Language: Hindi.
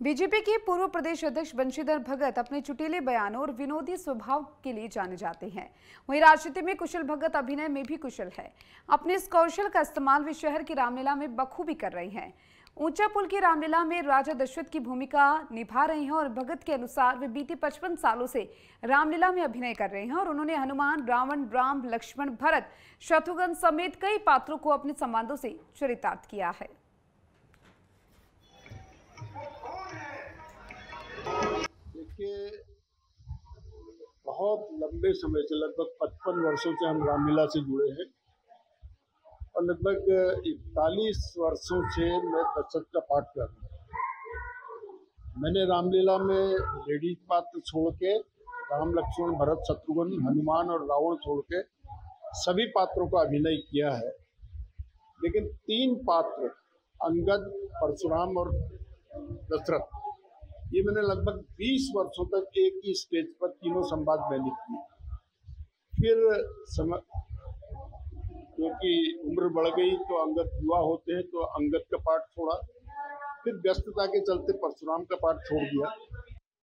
बीजेपी के पूर्व प्रदेश अध्यक्ष बंशीधर भगत अपने चुटीले बयानों और विनोदी स्वभाव के लिए जाने जाते हैं। वहीं राजनीति में कुशल भगत अभिनय में भी कुशल है। अपने इस कौशल का इस्तेमाल वे शहर की रामलीला में बखूबी कर रहे हैं। ऊँचा पुल की रामलीला में राजा दशरथ की भूमिका निभा रहे हैं और भगत के अनुसार वे बीते पचपन सालों से रामलीला में अभिनय कर रहे हैं और उन्होंने हनुमान, रावण, राम, लक्ष्मण, भरत, शत्रुघ्न समेत कई पात्रों को अपने संबंधों से चरितार्थ किया है। बहुत लंबे समय से, लगभग पचपन वर्षों से हम रामलीला से जुड़े हैं। और लगभग इकतालीस वर्षों से मैं दशरथ का पाठ कर रहा हूँ। मैंने रामलीला में लेडीज़ पात्र छोड़ के, राम, लक्ष्मण, भरत, शत्रुघ्न, हनुमान और रावण छोड़ के सभी पात्रों का अभिनय किया है। लेकिन तीन पात्र, अंगद, परशुराम और दशरथ ये मैंने लगभग 20 वर्षों तक एक ही स्टेज पर तीनों संवाद में किए। फिर क्योंकि क्योंकि उम्र बढ़ गई तो अंगत युवा होते हैं तो अंगत का पाठ छोड़ा। फिर व्यस्तता के चलते परशुराम का पाठ छोड़ दिया।